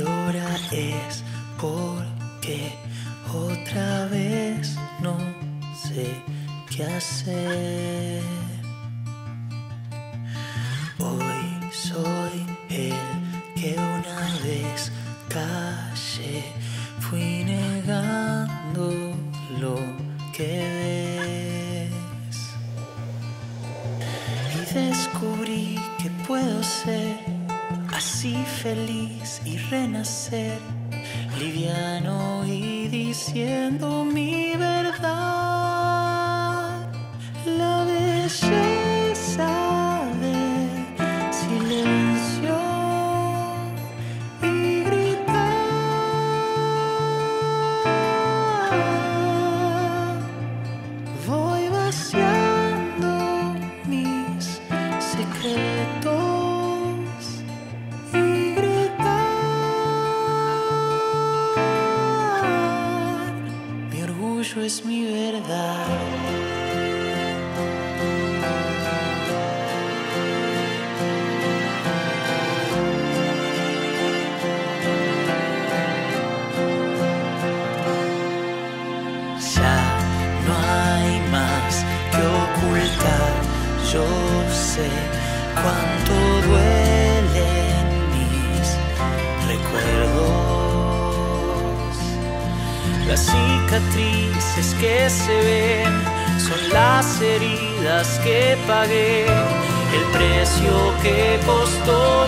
hora es, porque otra vez no sé qué hacer. Hoy soy el que una vez callé, fui negando lo que ves. Y descubrí que puedo ser así feliz y renacer, liviano y diciendo mi verdad. Es mi verdad. Ya no hay más que ocultar. Yo sé cuánto duelen Las cicatrices que se ven son las heridas que pagué, el precio que costó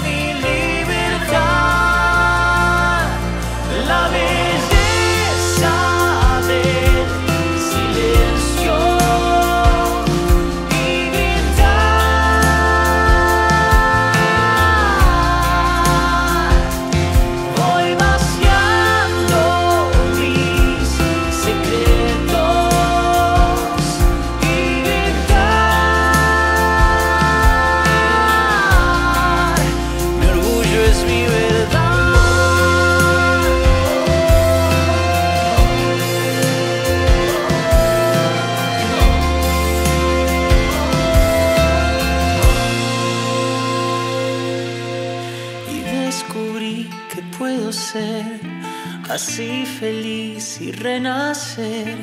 así feliz y renacer,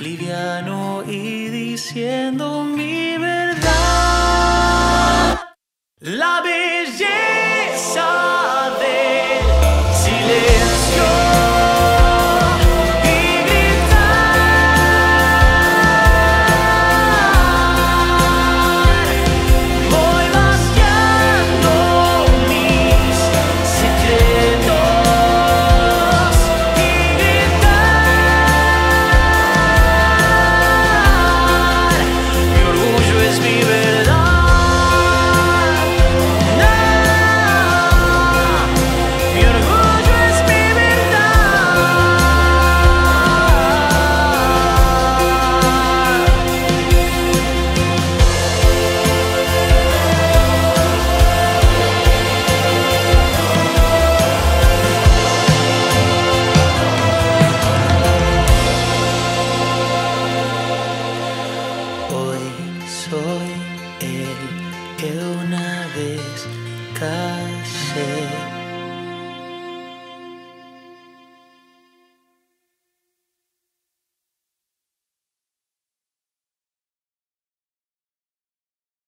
liviano y diciendo mi verdad. La belleza que una vez callé.